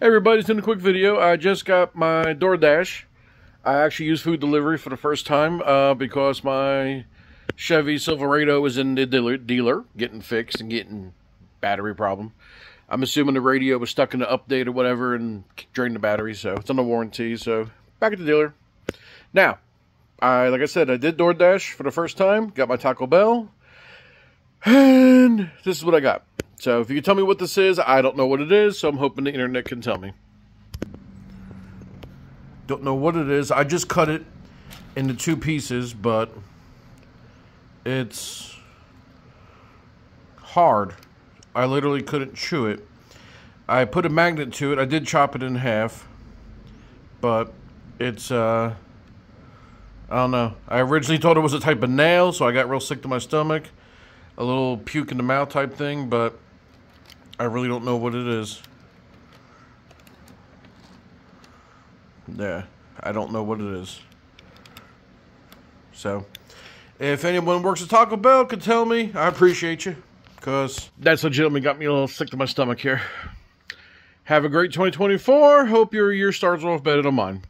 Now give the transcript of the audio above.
Hey everybody, doing a quick video. I just got my DoorDash. I actually use food delivery for the first time uh, because my Chevy Silverado is in the dealer, dealer getting fixed and getting battery problem. I'm assuming the radio was stuck in the update or whatever and drained the battery, so it's the warranty. So back at the dealer. Now, I like I said, I did DoorDash for the first time. Got my Taco Bell, and this is what I got. So if you can tell me what this is, I don't know what it is, so I'm hoping the internet can tell me. Don't know what it is. I just cut it into two pieces, but it's hard. I literally couldn't chew it. I put a magnet to it. I did chop it in half, but it's uh I don't know. I originally thought it was a type of nail, so I got real sick to my stomach. A little puke in the mouth type thing, but I really don't know what it is. Yeah, I don't know what it is. So, if anyone works at Taco Bell could tell me, I appreciate you. Because that's legitimately got me a little sick to my stomach here. Have a great 2024. Hope your year starts off better than mine.